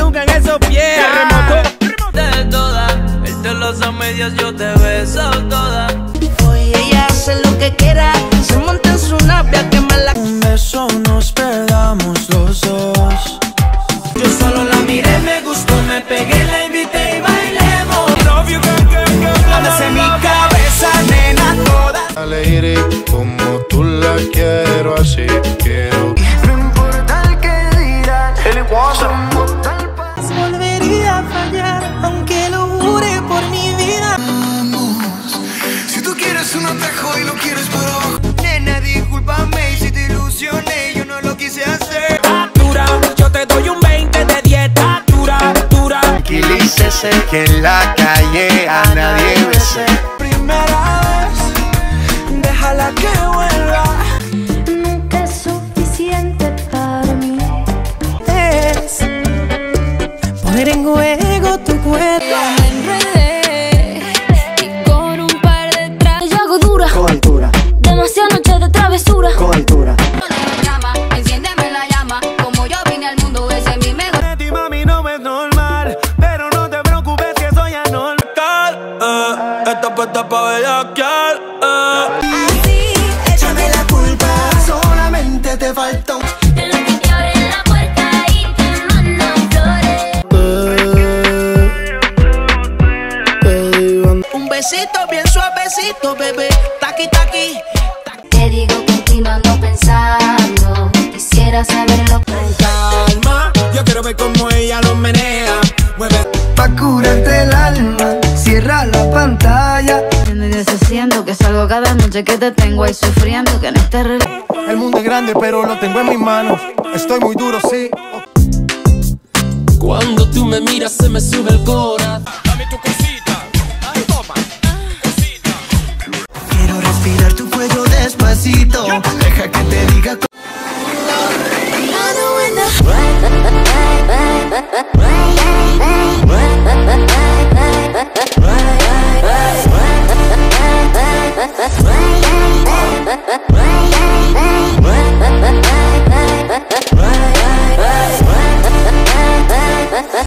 yuca en esos pies. De toda, él te los a medias, yo te beso toda. Hoy ella hace lo que quiera, se monta en su nave a quemarla. Un beso nos pegamos los dos. Yo solo la miré, me gustó, me pegué, la invité y bailemos. Love you, girl, girl, girl, Andas mi cabeza, nena, toda. Lady, como tú la quiero así, quiero. No importa el que dirán, él igual. no trajo y lo quieres por abajo Nena, discúlpame si te ilusioné, yo no lo quise hacer. Dura, yo te doy un 20 de dieta Dura, dura. Tranquilícese que la puesta pa' bellaquear. Eh. Échame la culpa, solamente te falta un En lo que te abren la puerta y te mandan flores. Un besito bien suavecito, bebé. Taqui, taqui. Te digo continuando pensando. cada noche que te tengo ahí sufriendo que en este reloj. El mundo es grande, pero lo tengo en mis manos. Estoy muy duro, sí. Cuando tú me miras, se me sube el cora. Dame tu cosita, Ay, toma, cosita. Quiero respirar tu cuello despacito. Deja que te diga.